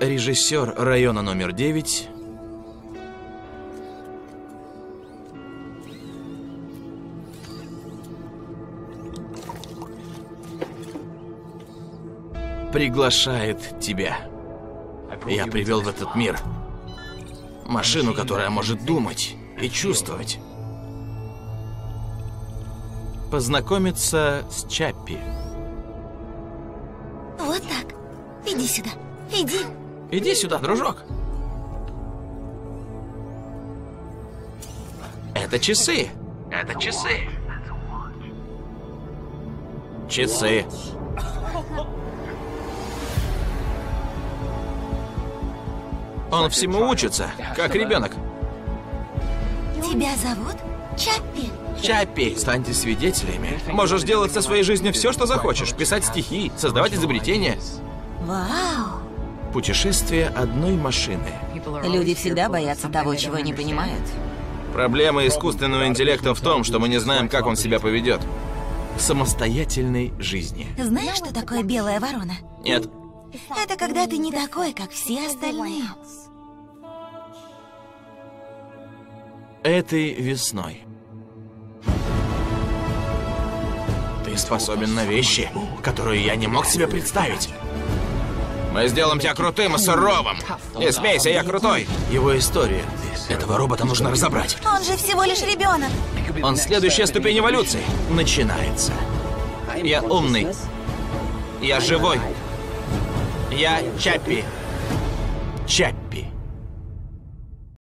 режиссер района номер 9 приглашает тебя. Я привел в этот мир машину, которая может думать и чувствовать. Познакомиться с Чаппи. Вот так. Иди сюда. Иди. Иди сюда, дружок. Это часы. Это часы. Часы. Он всему учится, как ребенок. Тебя зовут Чаппи. Чаппи, станьте свидетелями. Можешь делать со своей жизнью все, что захочешь. Писать стихи, создавать изобретения. Вау. Путешествие одной машины. Люди всегда боятся того, чего не понимают. Проблема искусственного интеллекта в том, что мы не знаем, как он себя поведет. Самостоятельной жизни. Знаешь, что такое белая ворона? Нет, Это когда ты не такой, как все остальные. этой весной. Ты способен на вещи, которые я не мог себе представить. Мы сделаем тебя крутым и суровым. Не смейся, я крутой. Его история. Этого робота нужно разобрать. Он же всего лишь ребенок. Он следующая ступень эволюции. Начинается. Я умный. Я живой. Я Чаппи. Чаппи.